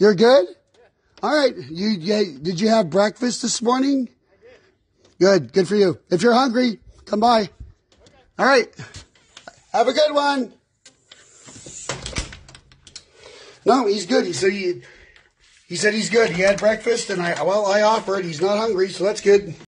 You're good? All right. You, did you have breakfast this morning? Good. Good for you. If you're hungry, come by. All right. Have a good one. No, he's good. He said he, he said he's good. He had breakfast, and I well, I offered. He's not hungry, so that's good.